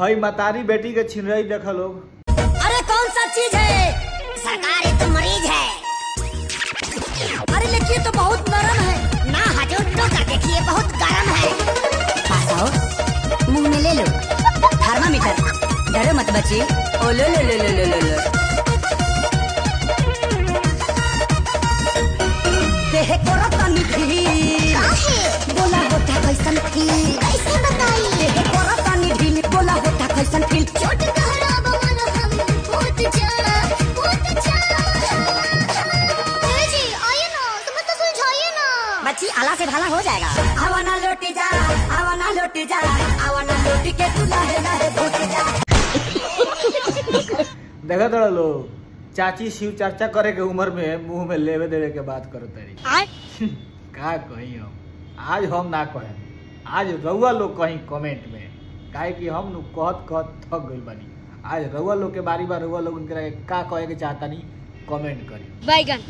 हई मतारी बेटी के छिनरई देखा लोग। अरे कौन सा चीज़ है? सरकार तो मरीज़ है। अरे लेकिन तो बहुत नरम है। ना हजूर तो कर देखिए, बहुत गर्म है। मुँह में ले लो। थर्मामीटर। डरो मत, बच्ची। ओ, लो लो लो लो लो लो लो। बच्ची आला से भाला हो जाएगा। आवाना लोटी जा आवाना लोटी जा आवाना लोटी के तू लाहे लाहे जा। देखा तो लोग चाची शिव चर्चा करे के उम्र में मुँह में लेवे देवे के बात करो तरी का कही हम? आज हम ना कहे। आज रउआ लोग कहीं कमेंट में। काहे कि हम नु कहत कहत थक गई बानी। आज रउआ लोग के बारी बार रउआ लोग उनके का कहे के चाहता नहीं कमेंट करी। बैगन